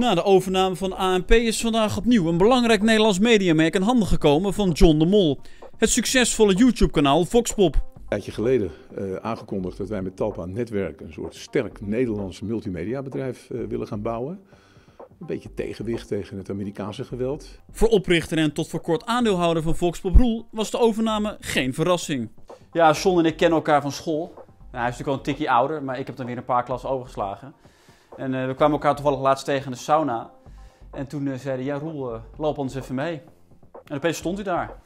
Na de overname van ANP is vandaag opnieuw een belangrijk Nederlands mediamerk in handen gekomen van John de Mol. Het succesvolle YouTube-kanaal Voxpop. Een tijdje geleden uh, aangekondigd dat wij met Talpa Netwerk een soort sterk Nederlands multimediabedrijf uh, willen gaan bouwen. Een beetje tegenwicht tegen het Amerikaanse geweld. Voor oprichter en tot voor kort aandeelhouder van Voxpop Roel was de overname geen verrassing. Ja, John en ik kennen elkaar van school. Nou, hij is natuurlijk al een tikje ouder, maar ik heb dan weer een paar klassen overgeslagen. En uh, we kwamen elkaar toevallig laatst tegen in de sauna. En toen uh, zeiden ja Roel, uh, loop ons even mee. En opeens stond hij daar.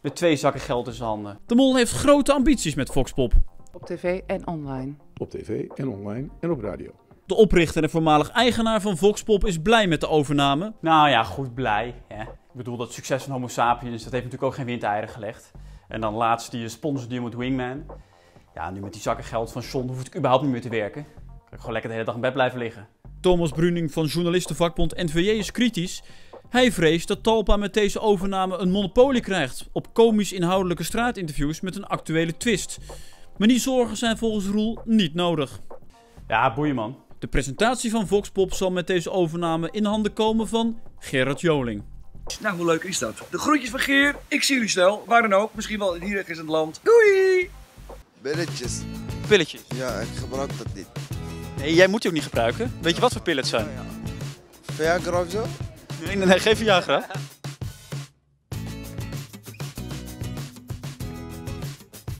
Met twee zakken geld in zijn handen. De Mol heeft grote ambities met Foxpop. Op tv en online. Op tv en online en op radio. De oprichter en voormalig eigenaar van Voxpop is blij met de overname. Nou ja, goed blij. Hè? Ik bedoel, dat succes van Homo sapiens, dat heeft natuurlijk ook geen windeieren gelegd. En dan laatst die sponsordeal met Wingman. Ja, nu met die zakken geld van Sean hoef ik überhaupt niet meer te werken. Kan ik gewoon lekker de hele dag in bed blijven liggen. Thomas Bruning van journalistenvakbond NVJ is kritisch. Hij vreest dat Talpa met deze overname een monopolie krijgt op komisch inhoudelijke straatinterviews met een actuele twist. Maar die zorgen zijn volgens Roel niet nodig. Ja, boeien man. De presentatie van Voxpop zal met deze overname in handen komen van Gerard Joling. Nou, hoe leuk is dat? De groetjes van Geer. Ik zie jullie snel. Waar dan ook. Misschien wel hier ergens in het land. Doei! Pilletjes. Pilletjes? Ja, ik gebruik dat niet. Nee, jij moet die ook niet gebruiken. Weet je wat voor pillets zijn? Viagra of zo? Nee, nee, nee geen Viagra.